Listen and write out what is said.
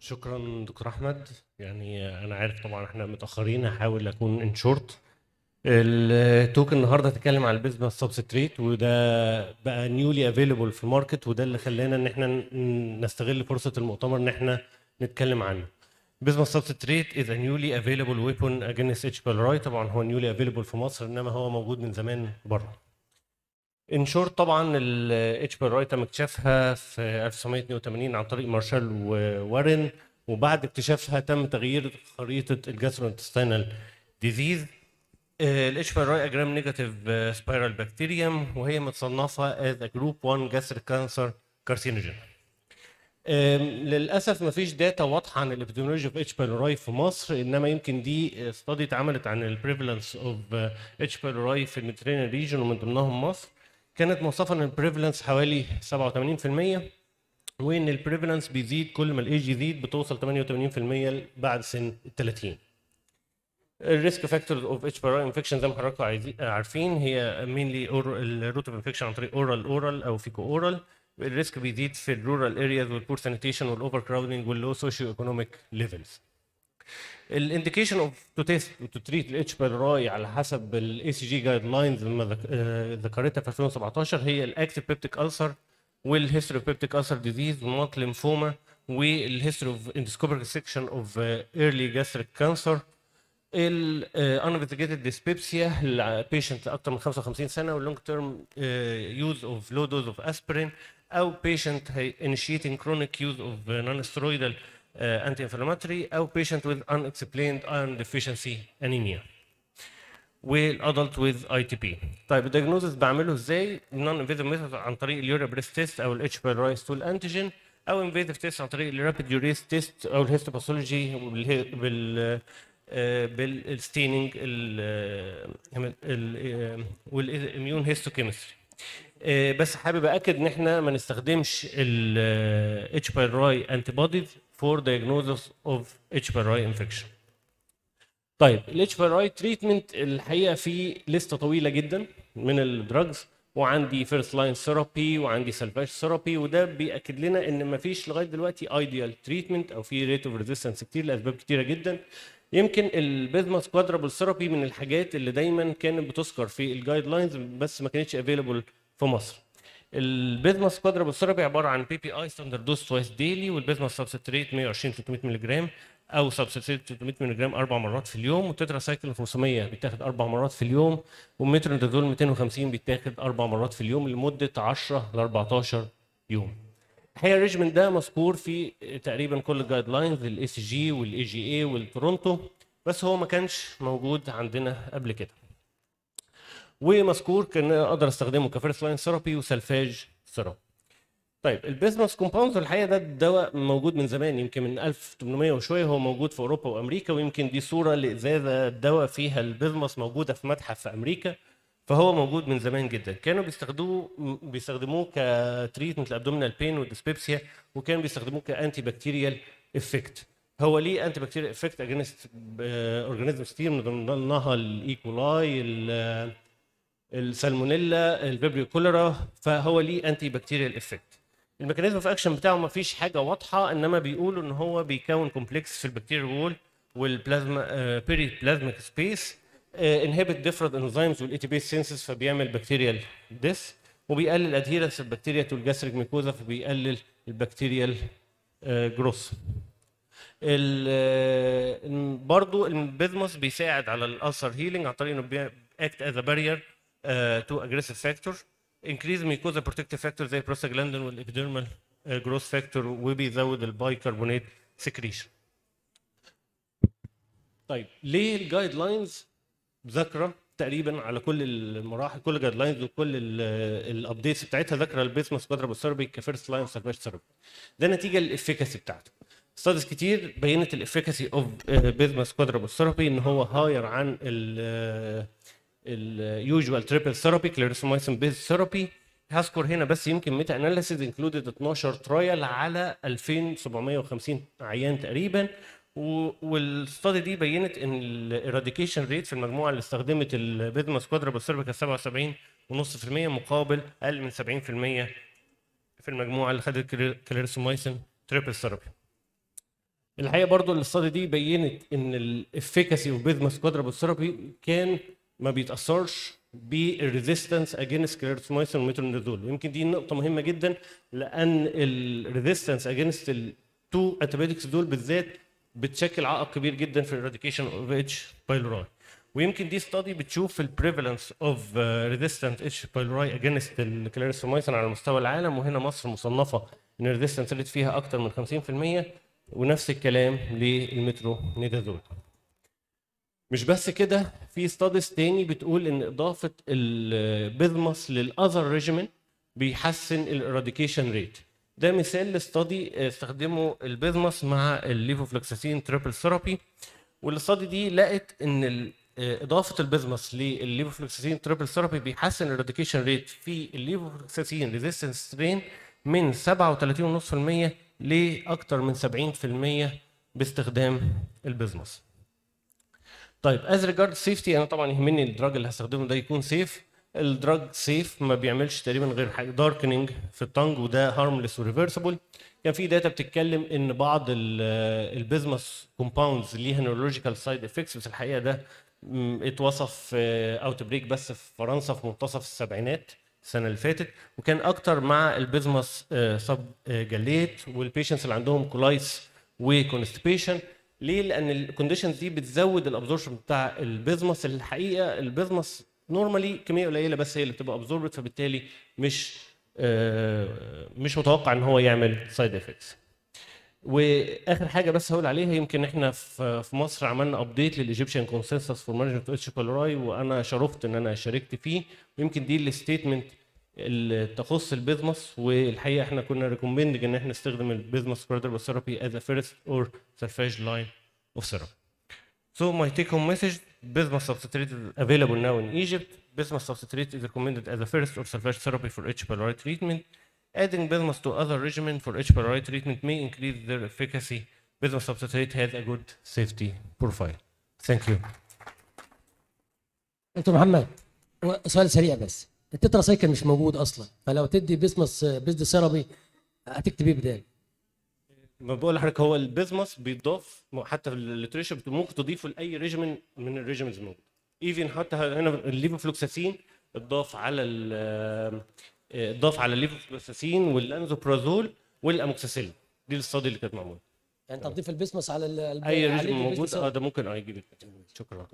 شكرا دكتور أحمد. يعني أنا عارف طبعا إحنا متأخرين هحاول أكون in short ال talk النهارده هتكلم على ال bismuth subcitrate وده بقى newly available في ال market وده اللي خلانا إن إحنا نستغل فرصة المؤتمر إن إحنا نتكلم عنه. bismuth subcitrate is newly available weapon against H. pylori طبعا هو newly available في مصر إنما هو موجود من زمان بره. in short طبعا ال H. pylori تم اكتشافها في 1982 عن طريق مارشال ووارن وبعد اكتشافها تم تغيير خريطة ال gastrointestinal disease ال H. pylori a gram negative spiral bacterium وهي متصنفة as group 1 gastric cancer carcinogen للأسف ما فيش data واضحة عن ال epidemiology في H. pylori في مصر إنما يمكن دي study اتعملت عن ال prevalence of H. pylori في ال Mediterranean region ومن ضمنهم مصر. كانت موصفه إن ال prevalence حوالي 87% وإن ال prevalence بيزيد كل ما الايج يزيد بتوصل 88% بعد سن ال 30 ال risk factors of H. pylori infection زي ما حضراتكم عارفين هي mainly ال route of infection عن طريق oral oral أو feco oral ال risk بيزيد في الرورال ارياز والبور سانيتيشن والاوفر كراودنج واللو سوشيو ايكونوميك ليفلز الانديكيشن اوف تو تيست تو تريت الاتش بايلوراي على حسب ال ACG guidelines لما آه، ذكرتها في 2017 هي الاكتيف بيبتيك السر والهيستوري اوف بيبتيك السر ديزيز والمالت ليمفوما والهيستوري اوف اندسكوبريك سيكشن اوف ايرلي جاستريك كانسر الانفيتيجيتد ديسبيبسيا لبيشنت أكثر من 55 سنة و ال long term use of low dose of aspirin أو patient initiating chronic use of non steroidal anti inflammatory أو patient with unexplained iron deficiency anemia و ال adult with ITP طيب ال diagnosis بعمله إزاي؟ non invasive method عن طريق ال urea breath test أو ال H. pylori stool antigen أو invasive test عن طريق ال rapid urease test أو ال histopathology بال آه، بال staining و ال immunohistochemistry بس حابب اكد إن إحنا ما نستخدمش ال H. pylori antibodies for diagnosis of H. pylori infection طيب ال H. pylori treatment الحقيقة في لستة طويلة جدا من ال drugs وعندي first line therapy وعندي salvage therapy وده بيأكد لنا إن مفيش لغاية دلوقتي ideal treatment أو في rate of resistance كتير لأسباب كتيرة جدا. يمكن ال bismuth quadruple therapy من الحاجات اللي دايما كانت بتذكر في ال guidelines بس ما كانتش available في مصر. ال bismuth quadruple therapy عبارة عن PPI standard dose twice daily و ال bismuth subcitrate 120 300 مللي جرام أو subcitrate 300 مللي جرام أربع مرات في اليوم والتترا سايكل 500 بيتاخد أربع مرات في اليوم والمترونيدازول 250 بيتاخد أربع مرات في اليوم لمدة 10 ل 14 يوم. الحقيقة ال regimen ده مذكور في تقريبا كل ال guidelines ال ACG وال AGA وال Toronto بس هو ما كانش موجود عندنا قبل كده. ومذكور كان أقدر أستخدمه ك first line therapy و salvage therapy. طيب ال bismuth compounds الحقيقة ده دواء موجود من زمان يمكن من 1800 وشوية هو موجود في أوروبا وأمريكا ويمكن دي صورة لإزازة دواء فيها البيزمس موجودة في متحف في أمريكا فهو موجود من زمان جدا. كانوا بيستخدموه بيستخدموه ك treatment ال abdominal pain وال dyspepsia وكانوا بيستخدموه ك antibacterial effect هو ليه antibacterial effect against organisms كتير من ضمنها ال E. coli ال- السالمونيلا ال Vibrio cholera فهو ليه antibacterial effect ال mechanism of action بتاعه ما فيش حاجة واضحة إنما بيقولوا إن هو بيكون complex في ال bacteria wall والبلازما periplasmic space inhibit different enzymes وال ATP synthesis فبيعمل bacterial death وبيقلل adherence البكتيريا to ال gastric mucosa فبيقلل ال bacterial growth برضو البيزموس بيساعد على ال ulcer healing عن طريق إنه بي act as barrier to aggressive factor increase mucosa protective factor زي prostaglandin وال epidermal growth factor وبيزود ال bicarbonate secretion طيب ليه ال guidelines ذاكرة تقريبا على كل المراحل كل ال guidelines وكل ال updates بتاعتها؟ ذاكرة ال bismuth quadruple therapy ك first line salvage therapy ده نتيجة لل efficacy بتاعته. studies كتير بينت ال efficacy of bismuth quadruple therapy إن هو higher عن ال ال usual triple therapy clarithromycin based therapy هاذكر هنا بس يمكن meta-analysis included 12 trial على 2750 عيان تقريبا. وال study دي بينت إن ال eradication rate في المجموعة اللي استخدمت ال bismuth quadruple therapy كان 77.5% مقابل أقل من 70% في المجموعة اللي خدت clarithromycin triple therapy الحقيقة برضو ال study دي بينت إن ال efficacy of bismuth quadruple therapy كان ما بيتأثرش بال resistance against clarithromycin وميترونيدازول ويمكن دي نقطة مهمة جدا لأن ال resistance against ال two antibiotics دول بالذات بتشكل عائق كبير جدا في ال eradication of H. pylori ويمكن دي study بتشوف ال prevalence of resistant H. pylori against ال clarithromycin على مستوى العالم. وهنا مصر مصنفة إن ال resistance rate فيها أكتر من 50% ونفس الكلام للمترونيدازول مش بس كده في studies تاني بتقول إن إضافة ال bismuth لل other regimen بيحسن ال eradication rate ده مثال ل study استخدموا البيزمس مع ال levofloxacin triple therapy وال study دي لقت إن إضافة ال bismuth لل levofloxacin triple therapy بيحسن ال eradication rate في ال levofloxacin resistance strain من 37.5% لاكثر من 70% باستخدام البيزمس طيب as regard safety أنا طبعا يهمني ال drug اللي هستخدمه ده يكون safe ال drug safe ما بيعملش تقريبا غير حاجة darkening في ال tongue وده harmless و reversible كان في data بتتكلم إن بعض ال bismuth compounds ليها neurological side effects بس الحقيقة ده اتوصف outbreak بس في فرنسا في منتصف السبعينات القرن اللي فات. وكان أكتر مع البيزمس subgallate وال patients اللي عندهم colitis و constipation ليه؟ لأن ال conditions دي بتزود ال absorption بتاع البيزمس الحقيقة. ال bismuth normally كمية قليلة بس هي اللي بتبقى absorbed فبالتالي مش آه، مش متوقع إن هو يعمل side effects وآخر حاجة بس هقول عليها يمكن إحنا في مصر عملنا update لل Egyptian consensus for management H. pylori وأنا شرفت إن أنا شاركت فيه. ويمكن دي ال statement اللي تخص البيزمس والحقيقة إحنا كنا recommending إن إحنا نستخدم ال bismuth quadruple therapy as a first or salvage line of therapy. So my take home message bismuth subcitrate available now in Egypt bismuth subcitrate is recommended as a first or salvage therapy for H. pylori treatment. Adding bismuth to other regimen for H. pylori treatment may increase their efficacy. bismuth subcitrate has a good safety profile. Thank you. دكتور محمد سؤال سريع بس التترا سايكل مش موجود أصلا. فلو تدي bismuth based therapy هتكتب إيه بدال ما بقول لحضرتك هو البيزمس بيضاف حتى في ال literature ممكن تضيفه لأي regimen من ال regimens الموجوده even حتى هنا الليفوفلوكساسين اتضاف على اتضاف على ال levofloxacin وال lansoprazole وال amoxicillin. دي الاستادي اللي كانت معمولة. يعني تضيف البيزمس على أي ريجيم موجود؟ آه. ده ممكن. آه يجيب شكرا.